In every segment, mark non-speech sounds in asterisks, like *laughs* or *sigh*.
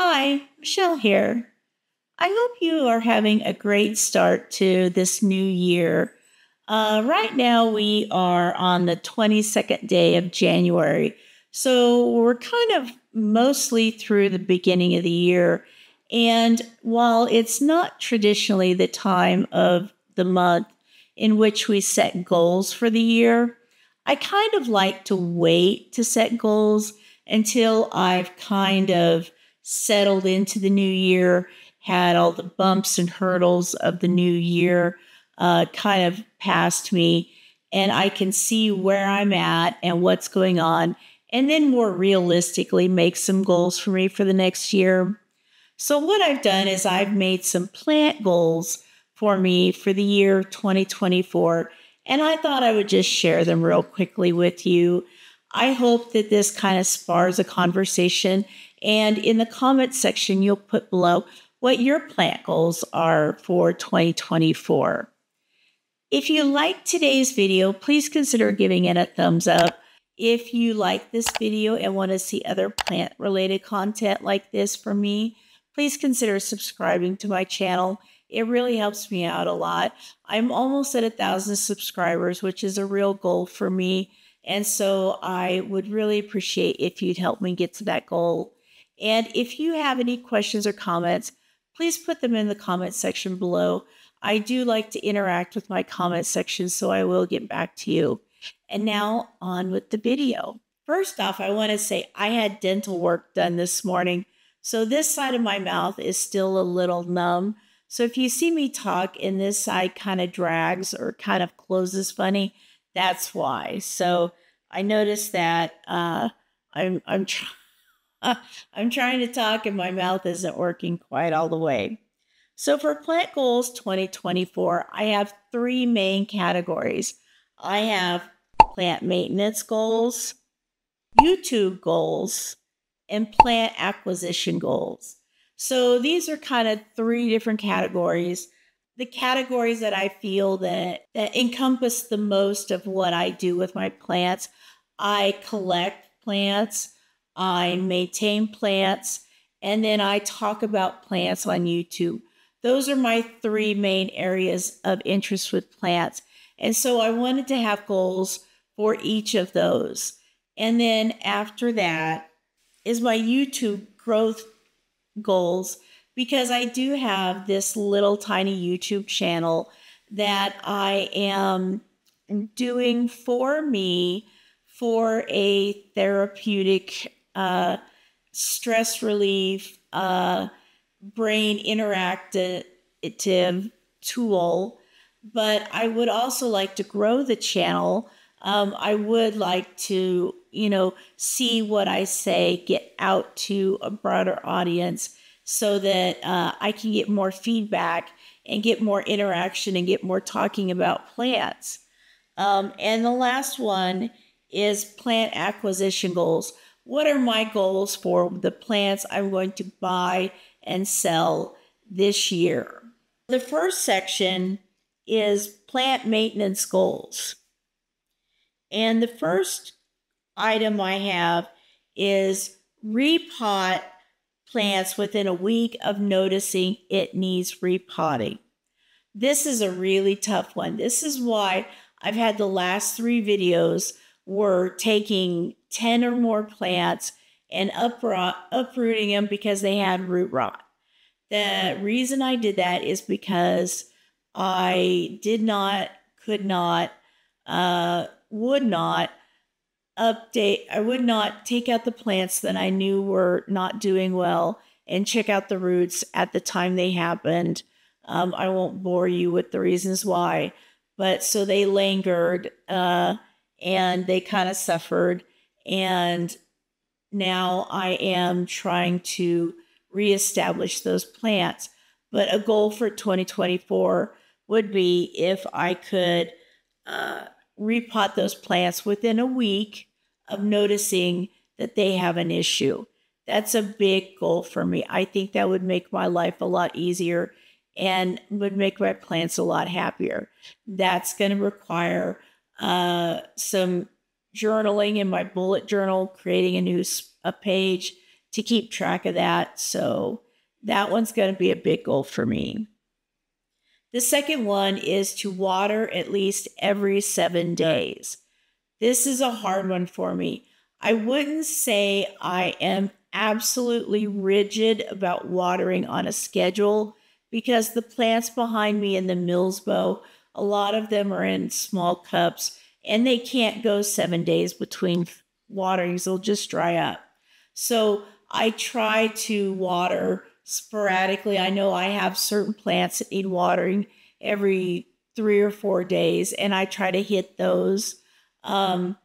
Hi, Michelle here. I hope you are having a great start to this new year. Uh, right now, we are on the 22nd day of January. So we're kind of mostly through the beginning of the year. And while it's not traditionally the time of the month in which we set goals for the year, I kind of like to wait to set goals until I've kind of settled into the new year, had all the bumps and hurdles of the new year uh, kind of past me, and I can see where I'm at and what's going on, and then more realistically make some goals for me for the next year. So, what I've done is I've made some plant goals for me for the year 2024, and I thought I would just share them real quickly with you. I hope that this kind of spars a conversation and in the comment section, you'll put below what your plant goals are for 2024. If you like today's video, please consider giving it a thumbs up. If you like this video and want to see other plant related content like this from me, please consider subscribing to my channel. It really helps me out a lot. I'm almost at a thousand subscribers, which is a real goal for me. And so I would really appreciate if you'd help me get to that goal. And if you have any questions or comments, please put them in the comment section below. I do like to interact with my comment section, so I will get back to you. And now on with the video. First off, I want to say I had dental work done this morning. So this side of my mouth is still a little numb. So if you see me talk and this side kind of drags or kind of closes funny, that's why. So I noticed that uh, I'm I'm trying *laughs* I'm trying to talk and my mouth isn't working quite all the way. So, for Plant Goals 2024, I have three main categories. I have plant maintenance goals, YouTube goals, and plant acquisition goals. So, these are kind of three different categories. The categories that I feel that, that encompass the most of what I do with my plants. I collect plants. I mm-hmm. maintain plants, and then I talk about plants on YouTube. Those are my three mm-hmm. main areas of interest with plants. And so I wanted to have goals for each of those. And then after that is my YouTube growth goals because I do have this little tiny YouTube channel that I am doing for me for a therapeutic uh, stress relief, uh, brain interactive tool. But I would also like to grow the channel. Um, I would like to, you know, see what I say get out to a broader audience so that uh, I can get more feedback and get more interaction and get more talking about plants. Um, and the last one is plant acquisition goals what are my goals for the plants I'm going to buy and sell this year? The first section is plant maintenance goals. And the first item I have is repot plants within a week of noticing it needs repotting. This is a really tough one. This is why I've had the last three videos were taking 10 or more plants and uprooting them because they had root rot. The reason I did that is because I did not, could not, uh, would not update, I would not take out the plants that I knew were not doing well and check out the roots at the time they happened. Um, I won't bore you with the reasons why, but so they lingered. Uh, and they kind of suffered. And now I am trying to reestablish those plants. But a goal for 2024 would be if I could uh, repot those plants within a week of noticing that they have an issue. That's a big goal for me. I think that would make my life a lot easier and would make my plants a lot happier. That's going to require uh, some journaling in my bullet journal, creating a new a page, to keep track of that. So that one's going to be a big goal for me. The second one is to water at least every seven days. This is a hard one for me. I wouldn't say I am absolutely rigid about watering on a schedule because the plants behind me in the Milsbo, a lot of them are in small cups and they can't go seven days between waterings, they'll just dry up. So I try to water sporadically. I know I have certain plants that need watering every three or four days, and I try to hit those. Um,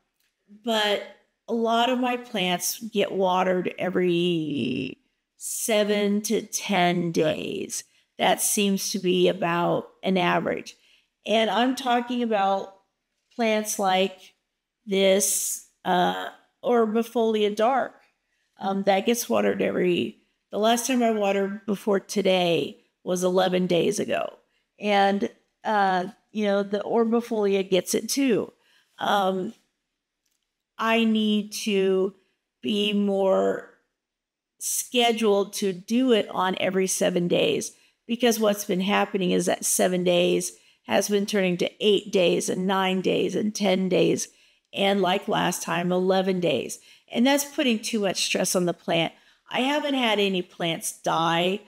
but a lot of my plants get watered every seven to 10 days. That seems to be about an average. And I'm talking about plants like this uh, Herbifolia dark. Um, that gets watered every, the last time I watered before today was 11 days ago. And, uh, you know, the orbifolia gets it too. Um, I need to be more scheduled to do it on every seven days because what's been happening is that seven days has been turning to eight days and nine days and 10 days. And like last time, 11 days. And that's putting too much stress on the plant. I haven't had any plants die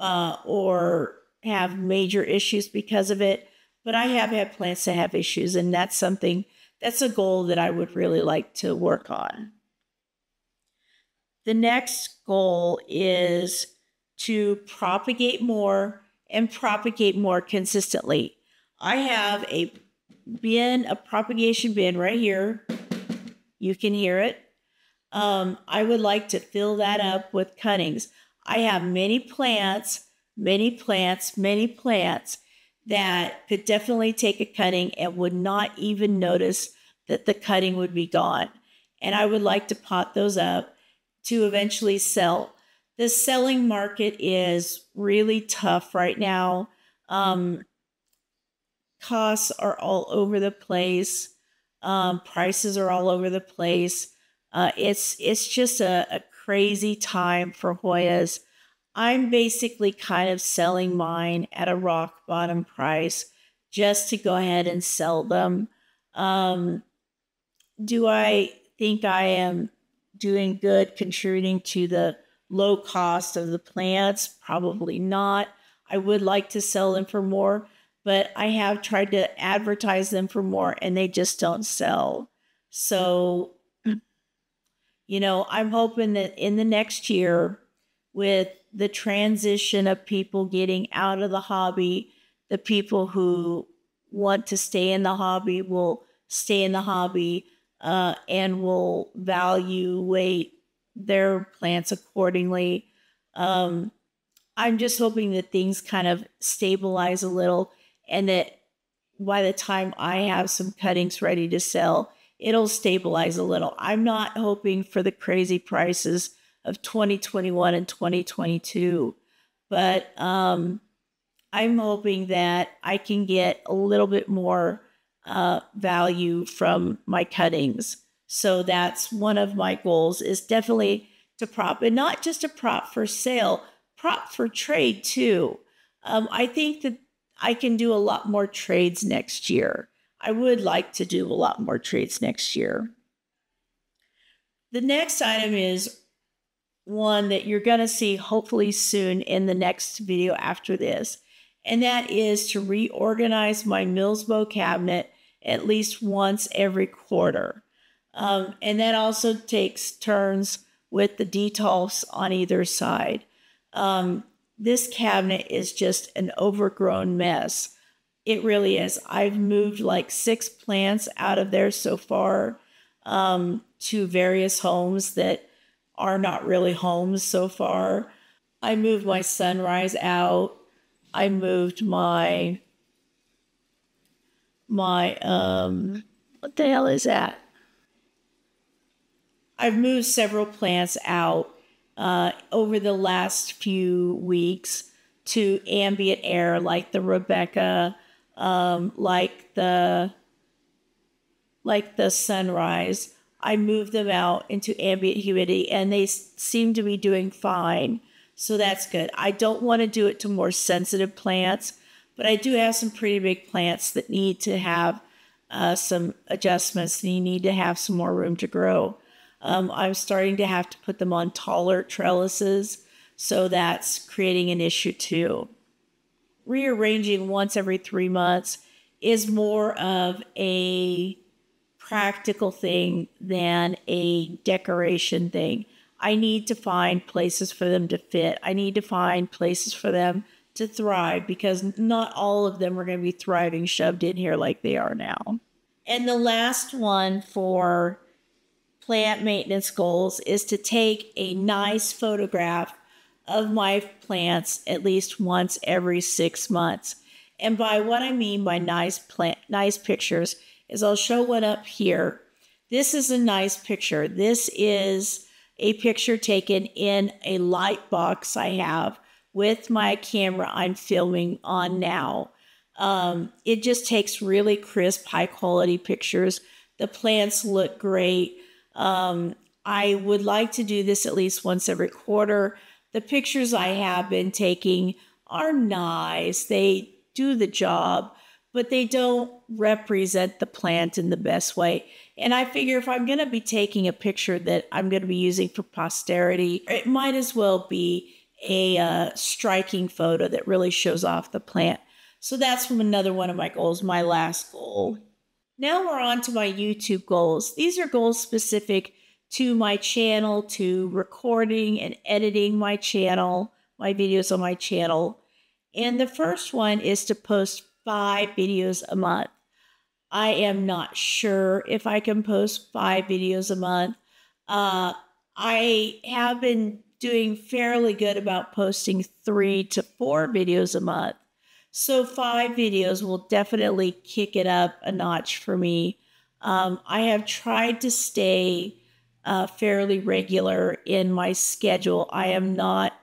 uh, or have major issues because of it, but I have had plants that have issues. And that's something that's a goal that I would really like to work on. The next goal is to propagate more and propagate more consistently. I have a bin, a propagation bin right here. You can hear it. Um, I would like to fill that up with cuttings. I have many plants, many plants, many plants that could definitely take a cutting and would not even notice that the cutting would be gone. And I would like to pot those up to eventually sell. The selling market is really tough right now. Um, costs are all over the place. Um, prices are all over the place. Uh, it's it's just a, a crazy time for Hoyas. I'm basically kind of selling mine at a rock bottom price just to go ahead and sell them. Um, do I think I am doing good contributing to the low cost of the plants? Probably not. I would like to sell them for more, but I have tried to advertise them for more and they just don't sell. So, you know, I'm hoping that in the next year, with the transition of people getting out of the hobby, the people who want to stay in the hobby will stay in the hobby uh, and will evaluate their plants accordingly. Um, I'm just hoping that things kind of stabilize a little and that by the time I have some cuttings ready to sell, it'll stabilize a little. I'm not hoping for the crazy prices of 2021 and 2022, but um, I'm hoping that I can get a little bit more uh, value from my cuttings. So that's one of my goals is definitely to prop and not just a prop for sale, prop for trade too. Um, I think that I can do a lot more trades next year. I would like to do a lot more trades next year. The next item is one that you're going to see hopefully soon in the next video after this, and that is to reorganize my Milsbo cabinet at least once every quarter. Um, and that also takes turns with the details on either side. Um, this cabinet is just an overgrown mess. It really is. I've moved like six plants out of there so far um, to various homes that are not really homes so far. I moved my sunrise out. I moved my my um what the hell is that? I've moved several plants out uh, over the last few weeks to ambient air, like the Rebecca, um, like the like the sunrise. I moved them out into ambient humidity and they seem to be doing fine. So that's good. I don't want to do it to more sensitive plants, but I do have some pretty big plants that need to have uh, some adjustments and need to have some more room to grow. Um, I'm starting to have to put them on taller trellises, so that's creating an issue too. Rearranging once every three months is more of a practical thing than a decoration thing. I need to find places for them to fit. I need to find places for them to thrive because not all of them are going to be thriving shoved in here like they are now. And the last one for plant maintenance goals is to take a nice photograph of my plants at least once every six months. And by what I mean by nice plant, nice pictures is I'll show one up here. This is a nice picture. This is a picture taken in a light box I have with my camera I'm filming on now. Um, it just takes really crisp, high quality pictures. The plants look great. Um, I would like to do this at least once every quarter. The pictures I have been taking are nice, they do the job, but they don't represent the plant in the best way. And I figure if I'm going to be taking a picture that I'm going to be using for posterity, it might as well be a uh, striking photo that really shows off the plant. So that's from another one of my goals, my last goal. Now we're on to my YouTube goals. These are goals specific to my channel, to recording and editing my channel, my videos on my channel. And the first one is to post five videos a month. I am not sure if I can post five videos a month. Uh, I have been doing fairly good about posting three to four videos a month. So, five videos will definitely kick it up a notch for me. Um, I have tried to stay uh, fairly regular in my schedule. I am not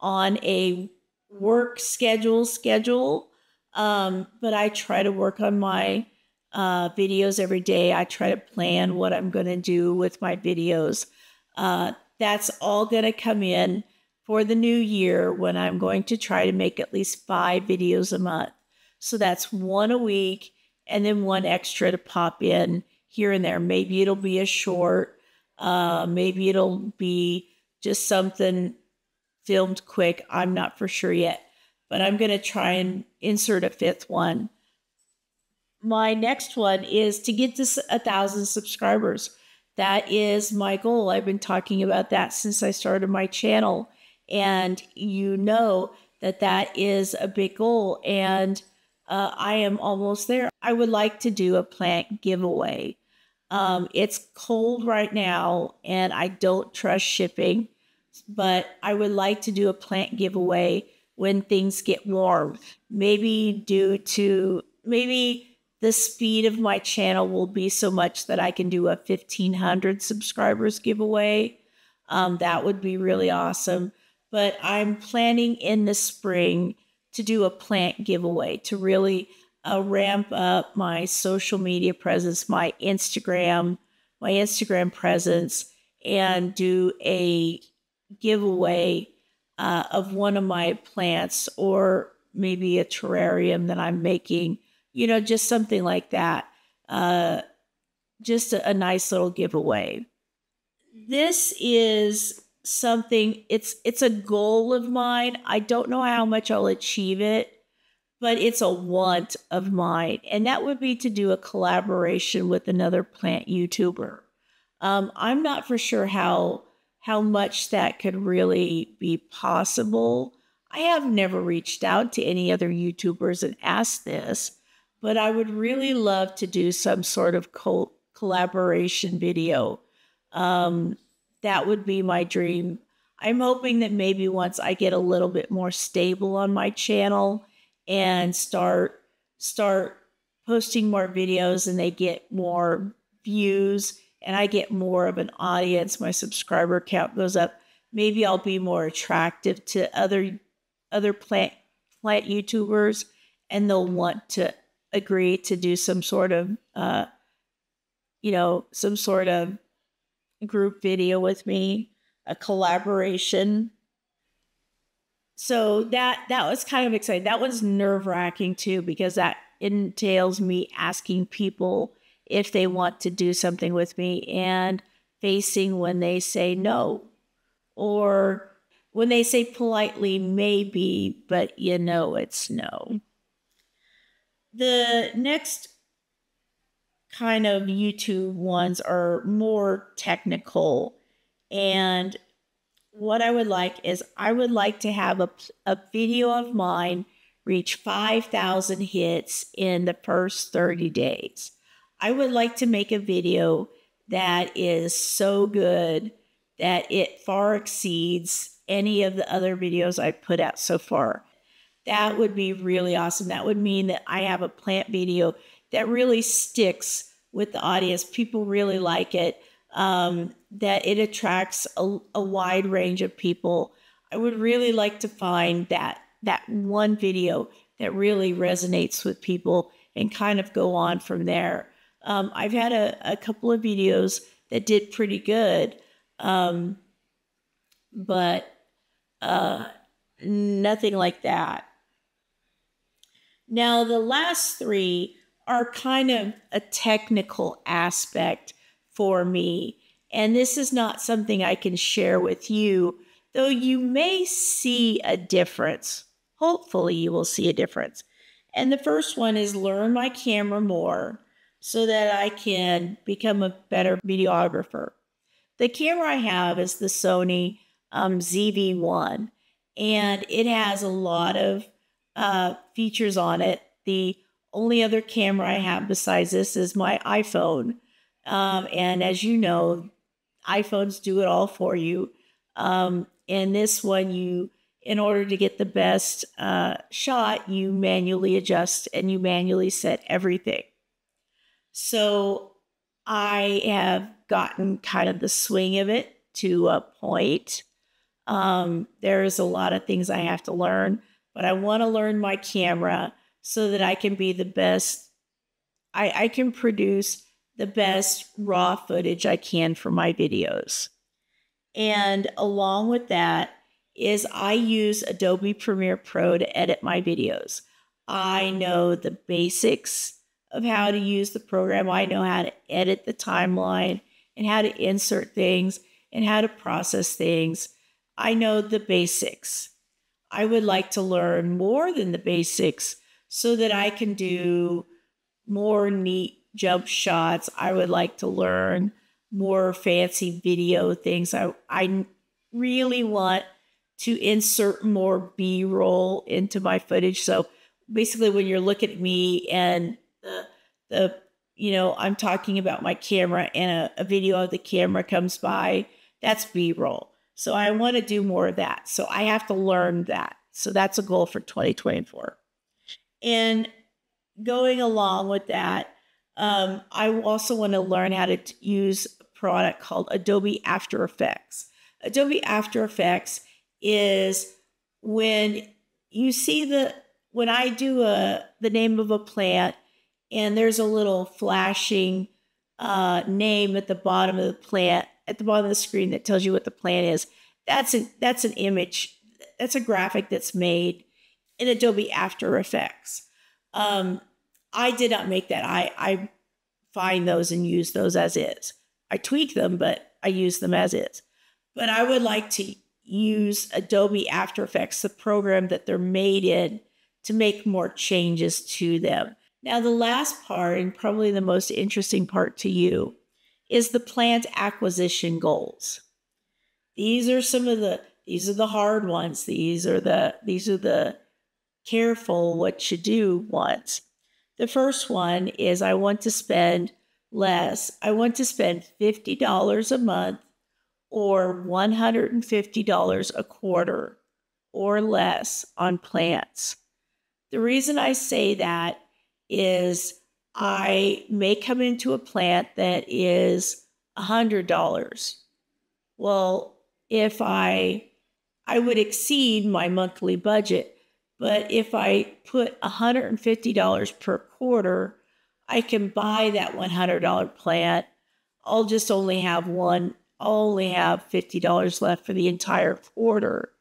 on a work schedule schedule, um, but I try to work on my uh, videos every day. I try to plan what I'm going to do with my videos. Uh, that's all going to come in for the new year when I'm going to try to make at least five videos a month. So that's one a week and then one extra to pop in here and there. Maybe it'll be a short, uh, maybe it'll be just something filmed quick. I'm not for sure yet, but I'm going to try and insert a fifth one my next one is to get to a thousand subscribers. That is my goal. I've been talking about that since I started my channel. And you know that that is a big goal. And uh, I am almost there. I would like to do a plant giveaway. Um, it's cold right now, and I don't trust shipping, but I would like to do a plant giveaway when things get warm. Maybe due to maybe the speed of my channel will be so much that I can do a 1500 subscribers giveaway. Um, that would be really awesome. But I'm planning in the spring to do a plant giveaway to really uh, ramp up my social media presence, my Instagram, my Instagram presence, and do a giveaway uh, of one of my plants or maybe a terrarium that I'm making you know, just something like that. Uh, just a, a nice little giveaway. This is something it's it's a goal of mine. I don't know how much I'll achieve it, but it's a want of mine, and that would be to do a collaboration with another plant YouTuber. Um, I'm not for sure how how much that could really be possible. I have never reached out to any other YouTubers and asked this, but I would really love to do some sort of co- collaboration video. Um, that would be my dream. I'm hoping that maybe once I get a little bit more stable on my channel and start start posting more videos and they get more views and I get more of an audience, my subscriber count goes up, maybe I'll be more attractive to other other plant plant YouTubers and they'll want to agree to do some sort of, uh, you know, some sort of group video with me, a collaboration. So that that was kind of exciting. That was nerve wracking too because that entails me asking people if they want to do something with me and facing when they say no or when they say politely maybe, but you know it's no. The next kind of YouTube ones are more technical. And what I would like is I would like to have a, a video of mine reach 5,000 hits in the first 30 days. I would like to make a video that is so good that it far exceeds any of the other videos I've put out so far. That would be really awesome. That would mean that I have a plant video that really sticks with the audience. People really like it, um, that it attracts a, a wide range of people. I would really like to find that that one video that really resonates with people and kind of go on from there. Um, I've had a, a, couple of videos that did pretty good, um, but uh, nothing like that. Now, the last three are kind of a technical aspect for me. And this is not something I can share with you, though you may see a difference. Hopefully, you will see a difference. And the first one is learn my camera more so that I can become a better videographer. The camera I have is the Sony um, ZV-1, and it has a lot of uh, features on it. The only other camera I have besides this is my iPhone. Um, and as you know, iPhones do it all for you. Um, and this one, you, in order to get the best uh, shot, you manually adjust and you manually set everything. So I have gotten kind of the swing of it to a point. Um, there's a lot of things I have to learn, but I want to learn my camera so that I can be the best. I, I can produce the best raw footage I can for my videos. And along with that is I use Adobe Premiere Pro to edit my videos. I know the basics of how to use the program. I know how to edit the timeline and how to insert things and how to process things. I know the basics. I would like to learn more than the basics so that I can do more neat jump shots. I would like to learn more fancy video things. I, I really want to insert more B roll into my footage. So basically, when you're looking at me and the, the you know, I'm talking about my camera and a, a video of the camera comes by, that's B roll. So I want to do more of that. So I have to learn that. So that's a goal for 2024. And going along with that, um, I also want to learn how to t- use a product called Adobe After Effects. Adobe After Effects is when you see the when I do a the name of a plant and there's a little flashing uh, name at the bottom of the plant at the bottom of the screen that tells you what the plant is. That's an that's an image. That's a graphic that's made in Adobe After Effects. Um, I did not make that. I, I find those and use those as is. I tweak them, but I use them as is. But I would like to use Adobe After Effects, the program that they're made in, to make more changes to them. Now, the last part, and probably the most interesting part to you, is the plant acquisition goals. These are some of the these are the hard ones. These are the these are the careful what you do once. The first one is I want to spend less. I want to spend $50 a month or $150 a quarter or less on plants. The reason I say that is I may come into a plant that is $100. Well, if I I would exceed my monthly budget but if I put $150 per quarter, I can buy that $100 plant. I'll just only have one I'll only have $50 left for the entire quarter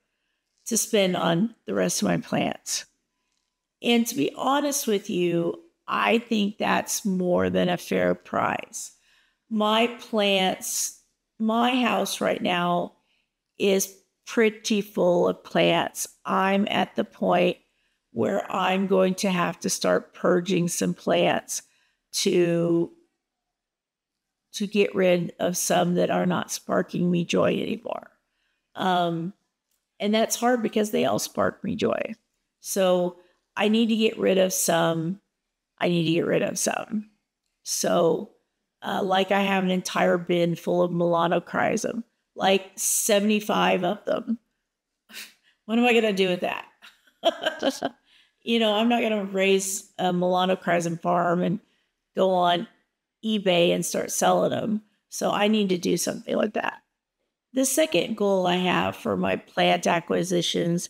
to spend on the rest of my plants. And to be honest with you, I think that's more than a fair price. My plants, my house right now is pretty full of plants. I'm at the point where I'm going to have to start purging some plants to to get rid of some that are not sparking me joy anymore. Um, and that's hard because they all spark me joy. So I need to get rid of some. I need to get rid of some. So, uh, like I have an entire bin full of melanochrysum, like 75 of them. what am I going to do with that? *laughs* you know, I'm not going to raise uh, a melanochrysum farm and go on eBay and start selling them. So I need to do something like that. The second goal I have for my plant acquisitions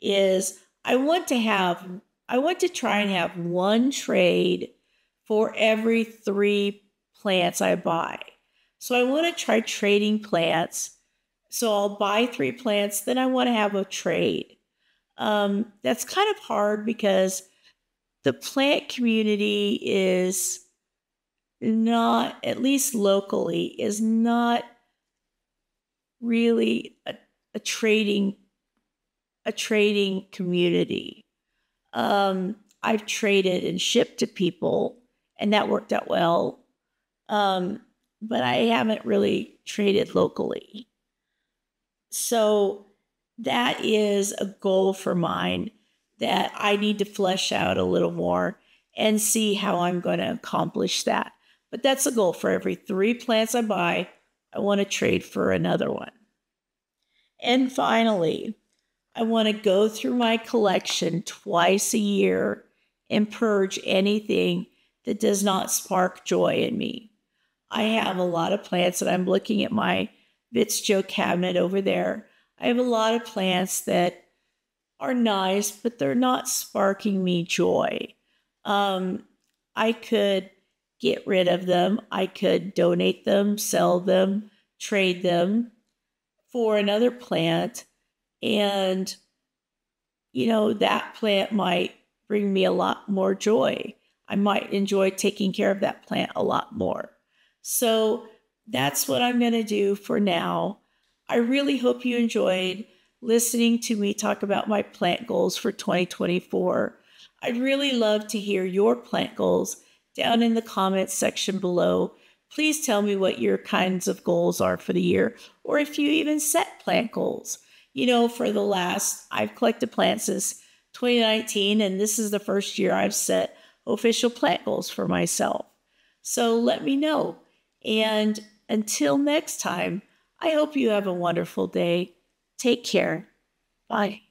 is I want to have I want to try and have one trade for every 3 plants I buy. So I want to try trading plants. So I'll buy 3 plants, then I want to have a trade. Um, that's kind of hard because the plant community is not, at least locally, is not really a, a trading a trading community. Um, I've traded and shipped to people, and that worked out well. Um, but I haven't really traded locally. So that is a goal for mine that I need to flesh out a little more and see how I'm going to accomplish that. But that's a goal for every three plants I buy, I want to trade for another one. And finally, I want to go through my collection twice a year and purge anything that does not spark joy in me. I have a lot of plants that I'm looking at my Vitsjö cabinet over there. I have a lot of plants that are nice, but they're not sparking me joy. Um, I could get rid of them. I could donate them, sell them, trade them for another plant. And, you know, that plant might bring me a lot more joy. I might enjoy taking care of that plant a lot more. So that's what I'm going to do for now. I really hope you enjoyed listening to me talk about my plant goals for 2024. I'd really love to hear your plant goals down in the comments section below. Please tell me what your kinds of goals are for the year, or if you even set plant goals. You know, for the last, I've collected plants since 2019, and this is the first year I've set official plant goals for myself. So let me know. And until next time, I hope you have a wonderful day. Take care. Bye.